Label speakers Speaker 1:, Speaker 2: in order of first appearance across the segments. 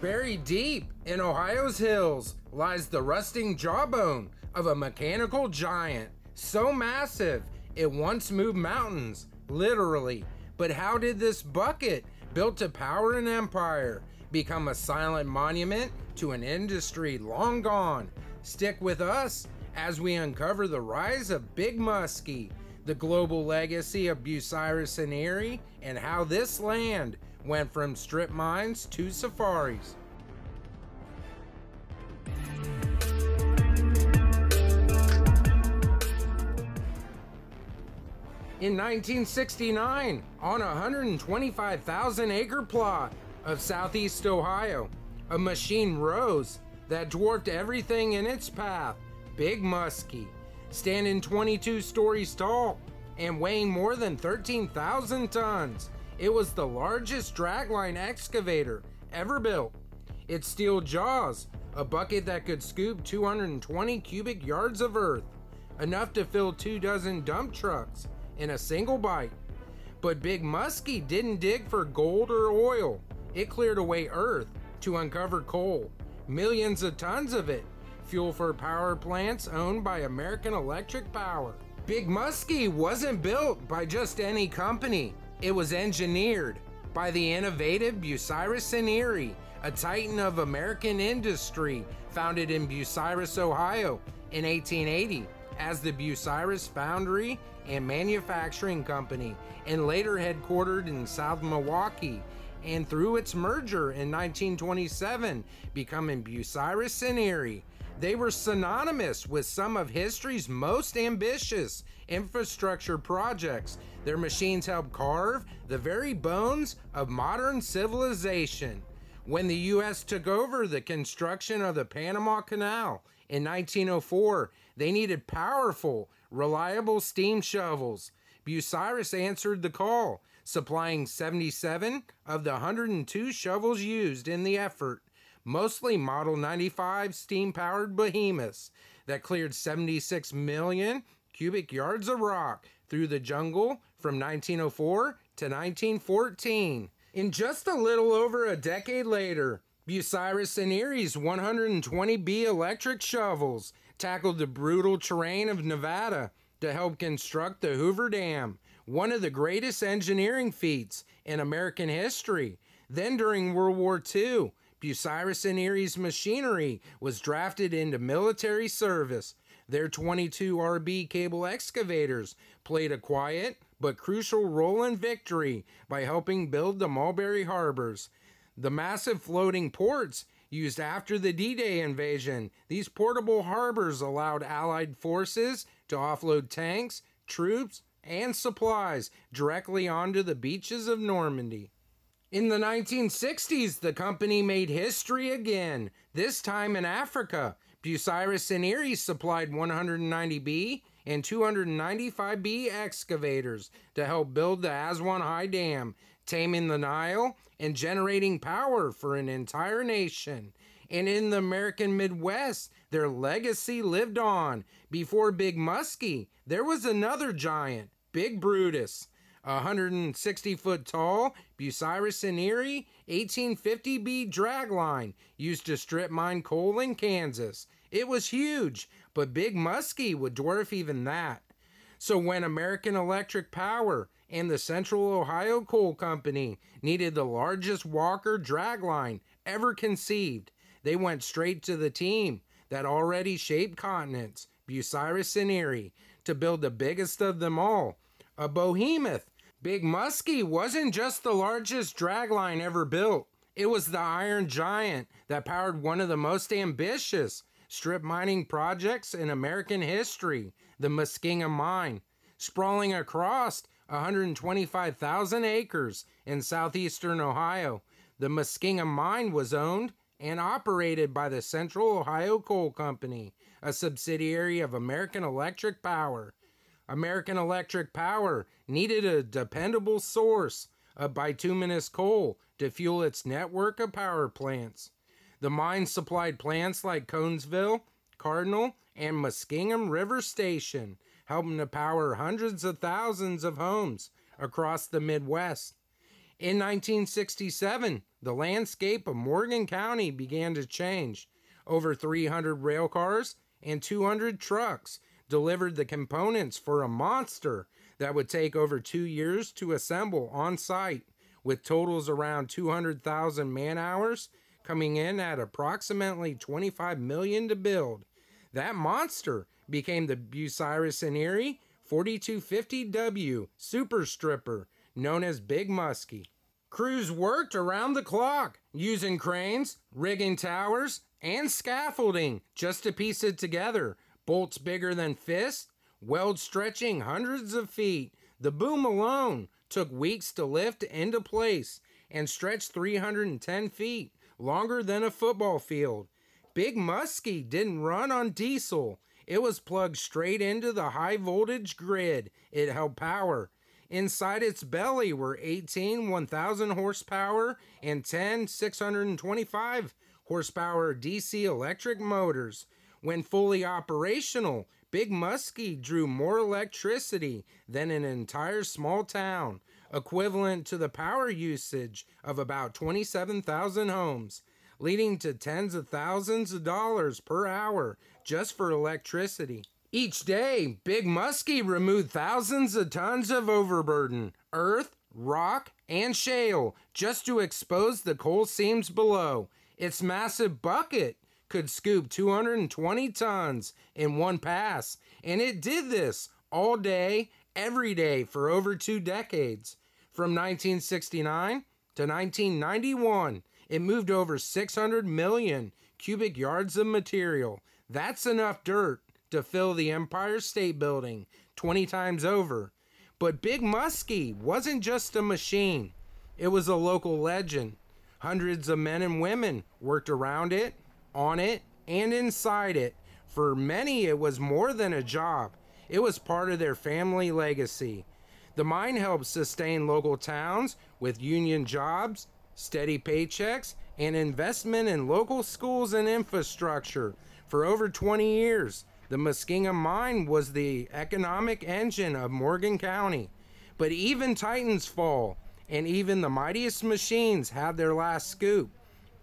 Speaker 1: Buried deep in Ohio's hills lies the rusting jawbone of a mechanical giant, so massive it once moved mountains, literally. But how did this bucket, built to power an empire, become a silent monument to an industry long gone? Stick with us as we uncover the rise of Big Muskie, the global legacy of Bucyrus and Erie, and how this land went from strip mines to safaris. In 1969, on a 125,000 acre plot of southeast Ohio, a machine rose that dwarfed everything in its path Big Muskie, standing 22 stories tall and weighing more than 13,000 tons. It was the largest dragline excavator ever built. Its steel jaws, a bucket that could scoop 220 cubic yards of earth, enough to fill two dozen dump trucks in a single bite. But Big Muskie didn't dig for gold or oil. It cleared away earth to uncover coal, millions of tons of it, fuel for power plants owned by American Electric Power. Big Muskie wasn't built by just any company. It was engineered by the innovative Bucyrus and Erie, a titan of American industry founded in Bucyrus, Ohio in 1880 as the Bucyrus Foundry and Manufacturing Company and later headquartered in South Milwaukee and through its merger in 1927 becoming Bucyrus and Erie. They were synonymous with some of history's most ambitious infrastructure projects. Their machines helped carve the very bones of modern civilization. When the U.S. took over the construction of the Panama Canal in 1904, they needed powerful, reliable steam shovels. Bucyrus answered the call, supplying 77 of the 102 shovels used in the effort, mostly Model 95 steam powered behemoths that cleared 76 million cubic yards of rock through the jungle from 1904 to 1914. In just a little over a decade later, Bucyrus and Erie's 120B electric shovels tackled the brutal terrain of Nevada to help construct the Hoover Dam, one of the greatest engineering feats in American history. Then during World War II, Bucyrus and Erie's machinery was drafted into military service. Their 22 RB cable excavators played a quiet but crucial role in victory by helping build the Mulberry harbors. The massive floating ports used after the D Day invasion, these portable harbors allowed Allied forces to offload tanks, troops, and supplies directly onto the beaches of Normandy. In the 1960s, the company made history again, this time in Africa. Bucyrus and Erie supplied 190B and 295B excavators to help build the Aswan High Dam, taming the Nile and generating power for an entire nation. And in the American Midwest, their legacy lived on. Before Big Muskie, there was another giant, Big Brutus. 160 foot tall, Bucyrus and 1850B dragline used to strip mine coal in Kansas. It was huge, but Big Muskie would dwarf even that. So when American Electric Power and the Central Ohio Coal Company needed the largest Walker dragline ever conceived, they went straight to the team that already shaped continents, Bucyrus and to build the biggest of them all, a behemoth. Big Muskie wasn't just the largest dragline ever built. It was the Iron Giant that powered one of the most ambitious strip mining projects in American history, the Muskingum Mine, sprawling across 125,000 acres in southeastern Ohio. The Muskingum Mine was owned and operated by the Central Ohio Coal Company, a subsidiary of American Electric Power. American Electric Power needed a dependable source of bituminous coal to fuel its network of power plants. The mine supplied plants like Conesville, Cardinal, and Muskingum River Station, helping to power hundreds of thousands of homes across the Midwest. In 1967, the landscape of Morgan County began to change. Over 300 rail cars and 200 trucks delivered the components for a monster that would take over two years to assemble on site, with totals around 200,000 man hours coming in at approximately 25 million to build. That monster became the Bucyrus and Erie 4250W Super Stripper, known as Big Muskie. Crews worked around the clock using cranes, rigging towers, and scaffolding just to piece it together. Bolts bigger than fists, weld stretching hundreds of feet. The boom alone took weeks to lift into place and stretched 310 feet, longer than a football field. Big Muskie didn't run on diesel. It was plugged straight into the high voltage grid. It held power. Inside its belly were 18 1000 horsepower and 10 625 horsepower DC electric motors. When fully operational, Big Muskie drew more electricity than an entire small town, equivalent to the power usage of about 27,000 homes, leading to tens of thousands of dollars per hour just for electricity. Each day, Big Muskie removed thousands of tons of overburden, earth, rock, and shale just to expose the coal seams below. Its massive bucket could scoop 220 tons in one pass, and it did this all day, every day for over two decades. From 1969 to 1991, it moved over 600 million cubic yards of material. That's enough dirt to fill the Empire State Building 20 times over. But Big Muskie wasn't just a machine, it was a local legend. Hundreds of men and women worked around it, on it, and inside it. For many, it was more than a job, it was part of their family legacy. The mine helped sustain local towns with union jobs, steady paychecks, and investment in local schools and infrastructure for over 20 years. The Muskingum mine was the economic engine of Morgan County. But even Titans fall, and even the mightiest machines have their last scoop.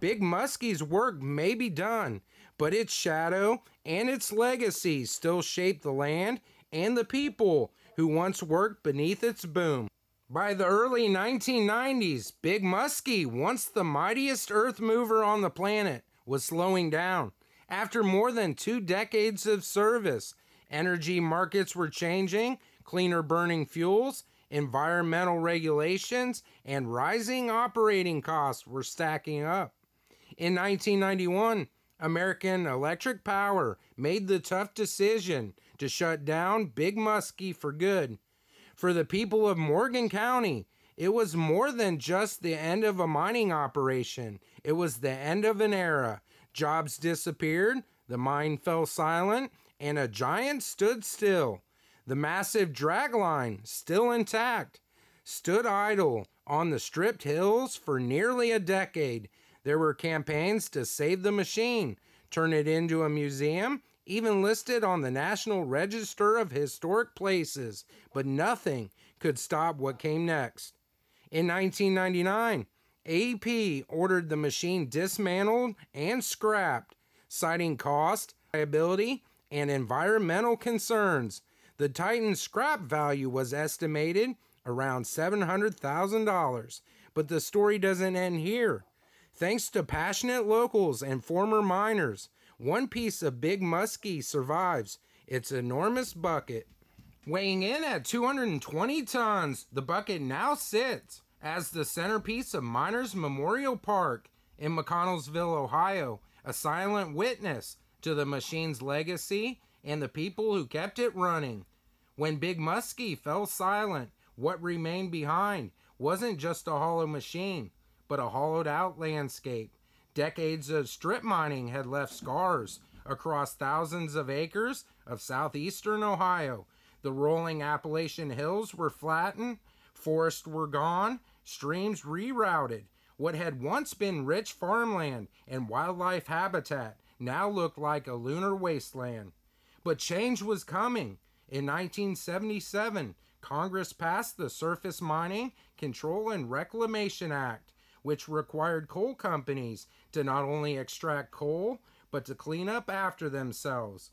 Speaker 1: Big Muskie's work may be done, but its shadow and its legacy still shape the land and the people who once worked beneath its boom. By the early 1990s, Big Muskie, once the mightiest earth mover on the planet, was slowing down. After more than two decades of service, energy markets were changing, cleaner burning fuels, environmental regulations, and rising operating costs were stacking up. In 1991, American Electric Power made the tough decision to shut down Big Muskie for good. For the people of Morgan County, it was more than just the end of a mining operation, it was the end of an era. Jobs disappeared, the mine fell silent, and a giant stood still. The massive dragline, still intact, stood idle on the stripped hills for nearly a decade. There were campaigns to save the machine, turn it into a museum, even listed on the National Register of Historic Places, but nothing could stop what came next. In 1999, AEP ordered the machine dismantled and scrapped, citing cost, liability, and environmental concerns. The Titan's scrap value was estimated around $700,000. But the story doesn't end here. Thanks to passionate locals and former miners, one piece of Big Muskie survives its enormous bucket. Weighing in at 220 tons, the bucket now sits as the centerpiece of Miners Memorial Park in McConnelsville, Ohio, a silent witness to the machine's legacy and the people who kept it running. When Big Muskie fell silent, what remained behind wasn't just a hollow machine, but a hollowed out landscape. Decades of strip mining had left scars across thousands of acres of southeastern Ohio. The rolling Appalachian hills were flattened, forests were gone, streams rerouted. What had once been rich farmland and wildlife habitat now looked like a lunar wasteland. But change was coming. In 1977, Congress passed the Surface Mining Control and Reclamation Act, which required coal companies to not only extract coal, but to clean up after themselves.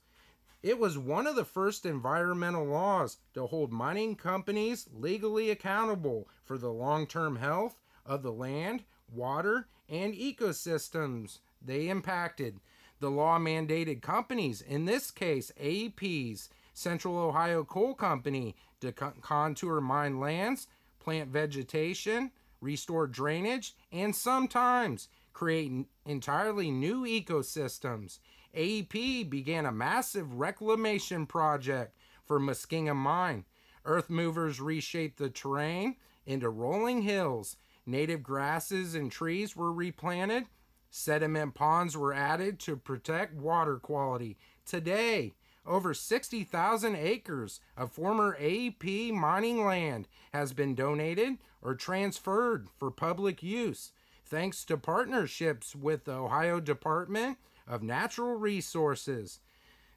Speaker 1: It was one of the first environmental laws to hold mining companies legally accountable for the long term health of the land, water, and ecosystems they impacted. The law mandated companies, in this case AEP's Central Ohio Coal Company, to contour mine lands, plant vegetation, restore drainage, and sometimes create entirely new ecosystems. AEP began a massive reclamation project for Muskingum Mine. Earth movers reshaped the terrain into rolling hills. Native grasses and trees were replanted. Sediment ponds were added to protect water quality. Today, over 60,000 acres of former AEP mining land has been donated or transferred for public use thanks to partnerships with the Ohio Department of Natural Resources.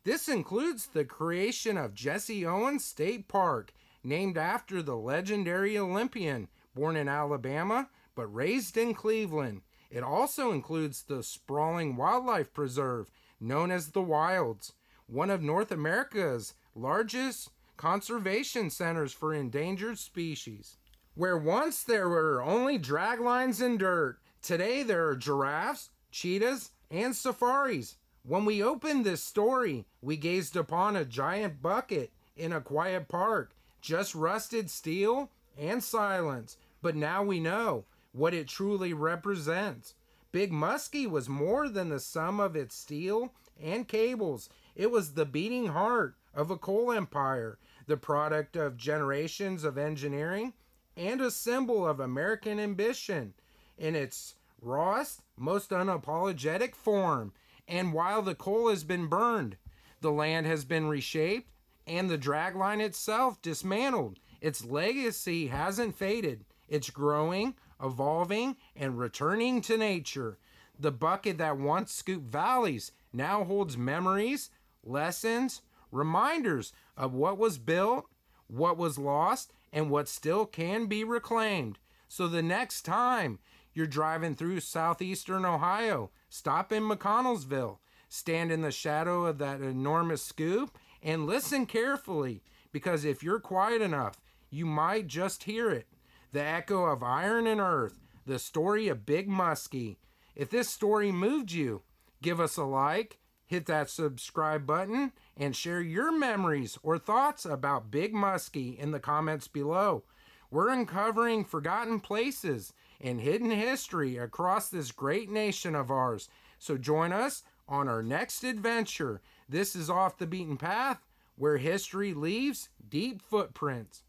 Speaker 1: This includes the creation of Jesse Owens State Park, named after the legendary Olympian born in Alabama but raised in Cleveland. It also includes the sprawling wildlife preserve known as the Wilds, one of North America's largest conservation centers for endangered species. Where once there were only drag lines and dirt, today there are giraffes, cheetahs, and safaris. When we opened this story, we gazed upon a giant bucket in a quiet park, just rusted steel and silence. But now we know what it truly represents. Big Muskie was more than the sum of its steel and cables. It was the beating heart of a coal empire, the product of generations of engineering and a symbol of American ambition in its rawest, most unapologetic form. And while the coal has been burned, the land has been reshaped, and the dragline itself dismantled. Its legacy hasn't faded. It's growing, evolving, and returning to nature. The bucket that once scooped valleys now holds memories, lessons, reminders of what was built, what was lost, and what still can be reclaimed. So the next time you're driving through southeastern Ohio, stop in McConnelsville, stand in the shadow of that enormous scoop, and listen carefully because if you're quiet enough, you might just hear it. The echo of iron and earth, the story of Big Muskie. If this story moved you, give us a like, hit that subscribe button, and share your memories or thoughts about Big Muskie in the comments below. We're uncovering forgotten places and hidden history across this great nation of ours. So join us on our next adventure. This is Off the Beaten Path, where history leaves deep footprints.